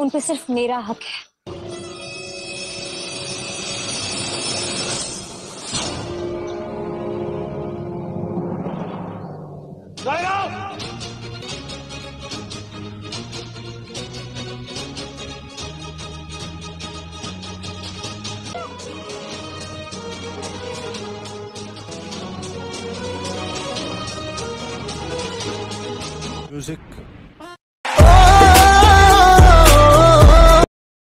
उन पे सिर्फ़ मेरा हक है। म्यूज़िक